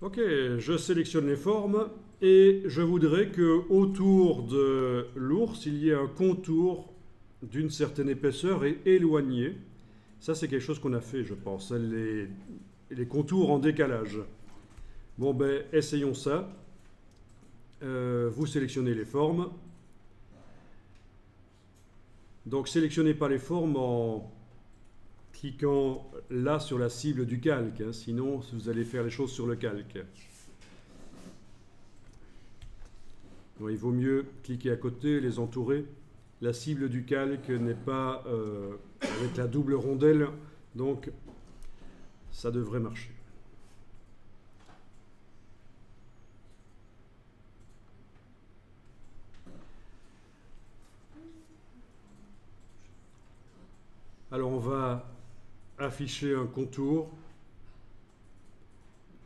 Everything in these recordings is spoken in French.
Ok, je sélectionne les formes et je voudrais que autour de l'ours, il y ait un contour d'une certaine épaisseur et éloigné. Ça, c'est quelque chose qu'on a fait, je pense. Les, les contours en décalage. Bon, ben, essayons ça. Euh, vous sélectionnez les formes. Donc, sélectionnez pas les formes en cliquant là sur la cible du calque. Hein. sinon, vous allez faire les choses sur le calque. il vaut mieux cliquer à côté, les entourer. La cible du calque n'est pas euh, avec la double rondelle, donc ça devrait marcher. Alors on va afficher un contour,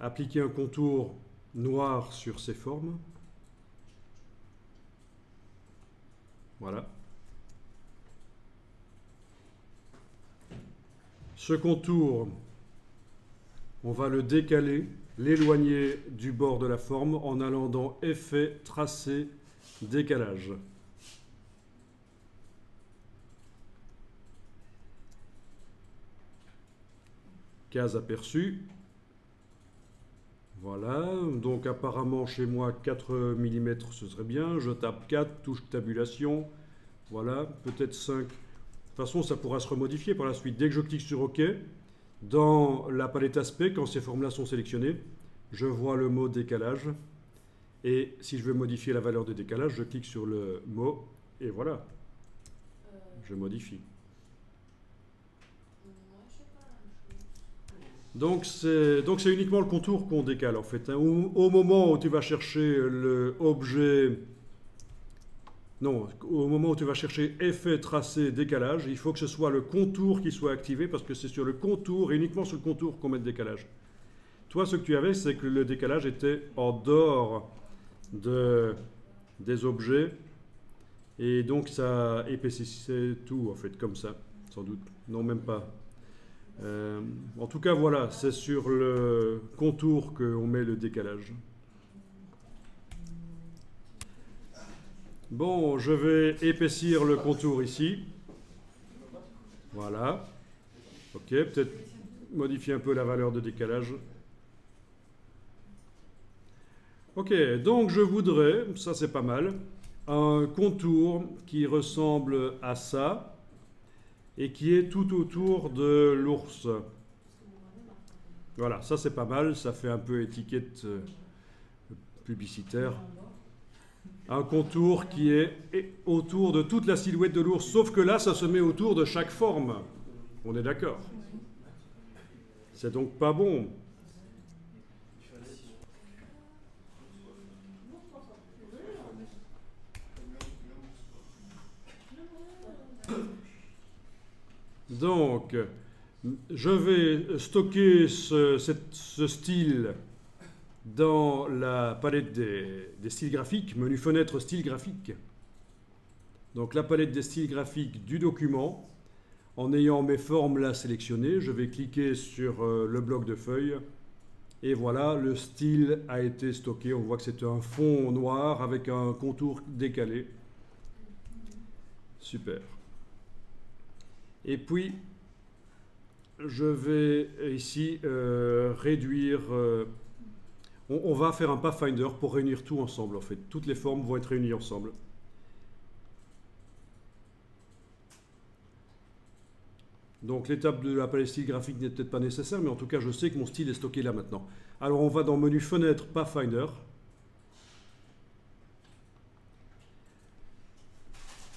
appliquer un contour noir sur ces formes. Voilà. Ce contour, on va le décaler, l'éloigner du bord de la forme en allant dans Effet, Tracé, Décalage. Case aperçue. Voilà, donc apparemment chez moi 4 mm ce serait bien. Je tape 4, touche tabulation. Voilà, peut-être 5. De toute façon, ça pourra se remodifier par la suite. Dès que je clique sur OK, dans la palette aspect, quand ces formes-là sont sélectionnées, je vois le mot décalage. Et si je veux modifier la valeur de décalage, je clique sur le mot et voilà, je modifie. Donc c'est uniquement le contour qu'on décale en fait. Hein. Au, moment où tu vas chercher l'objet, non, au moment où tu vas chercher effet, tracé, décalage, il faut que ce soit le contour qui soit activé parce que c'est sur le contour et uniquement sur le contour qu'on met le décalage. Toi, ce que tu avais, c'est que le décalage était en dehors de, des objets et donc ça épaississait tout en fait comme ça, sans doute. Non, même pas. Euh, en tout cas, voilà, c'est sur le contour qu'on met le décalage. Bon, je vais épaissir le contour ici. Voilà. Ok, peut-être modifier un peu la valeur de décalage. Ok, donc je voudrais, ça c'est pas mal, un contour qui ressemble à ça et qui est tout autour de l'ours. Voilà, ça c'est pas mal, ça fait un peu étiquette euh, publicitaire. Un contour qui est autour de toute la silhouette de l'ours, sauf que là, ça se met autour de chaque forme. On est d'accord C'est donc pas bon. Donc, je vais stocker ce, style dans la palette des, styles graphiques, menu fenêtre style graphique. Donc la palette des styles graphiques du document. En ayant mes formes là sélectionnées, je vais cliquer sur euh, le bloc de feuilles. Et voilà, le style a été stocké. On voit que c'est un fond noir avec un contour décalé. Super. Et puis, je vais ici euh, réduire... Euh, on, va faire un pathfinder pour réunir tout ensemble, en fait. Toutes les formes vont être réunies ensemble. Donc l'étape de la palette style graphique n'est peut-être pas nécessaire, mais en tout cas, je sais que mon style est stocké là maintenant. Alors on va dans menu fenêtre Pathfinder.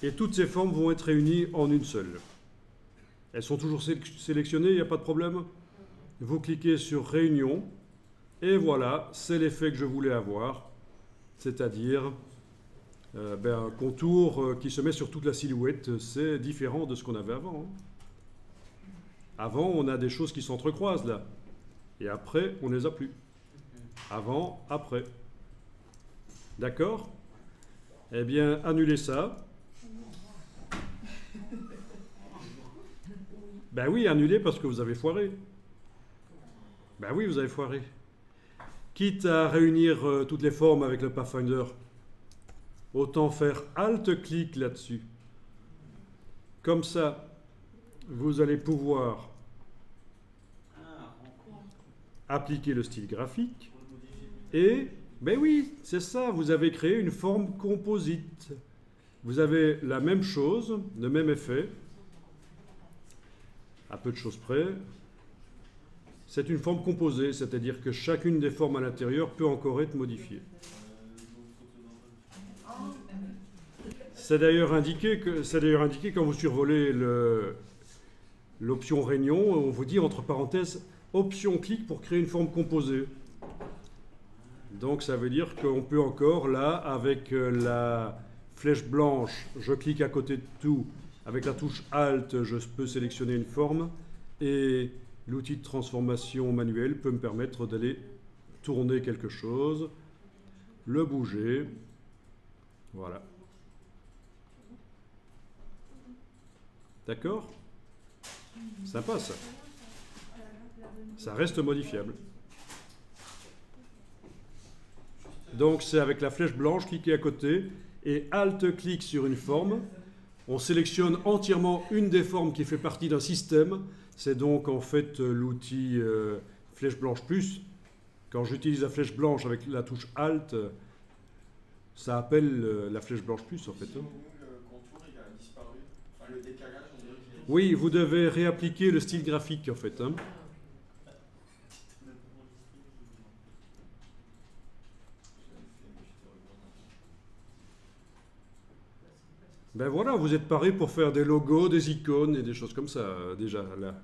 Et toutes ces formes vont être réunies en une seule. Elles sont toujours sélectionnées, il n'y a pas de problème. Vous cliquez sur Réunion, et voilà, c'est l'effet que je voulais avoir, c'est-à-dire euh, ben, un contour euh, qui se met sur toute la silhouette. C'est différent de ce qu'on avait avant. Hein. Avant, on a des choses qui s'entrecroisent là, et après, on ne les a plus. Avant, après. D'accord? Eh bien, annulez ça. Ben oui, annulé parce que vous avez foiré. Ben oui, vous avez foiré. quitte à réunir euh, toutes les formes avec le Pathfinder, autant faire Alt-clic là-dessus. Comme ça, vous allez pouvoir appliquer le style graphique et, ben oui, c'est ça, vous avez créé une forme composite. Vous avez la même chose, le même effet, à peu de choses près. C'est une forme composée, c'est-à-dire que chacune des formes à l'intérieur peut encore être modifiée. C'est d'ailleurs indiqué, quand vous survolez l'option réunion, on vous dit entre parenthèses option clic pour créer une forme composée. Donc ça veut dire qu'on peut encore là, avec euh, la flèche blanche, je clique à côté de tout, avec la touche Alt, je peux sélectionner une forme, et l'outil de transformation manuelle peut me permettre d'aller tourner quelque chose, le bouger, voilà. D'accord? Sympa ça. Ça reste modifiable. Donc c'est avec la flèche blanche, cliquez à côté et Alt-clic sur une forme. On sélectionne entièrement une des formes qui fait partie d'un système. C'est donc en fait l'outil euh, flèche blanche plus. Quand j'utilise la flèche blanche avec la touche Alt, ça appelle euh, la flèche blanche plus en fait. Hein. Oui, vous devez réappliquer le style graphique en fait. Hein. Ben voilà, vous êtes paré pour faire des logos, des icônes et des choses comme ça, déjà, là.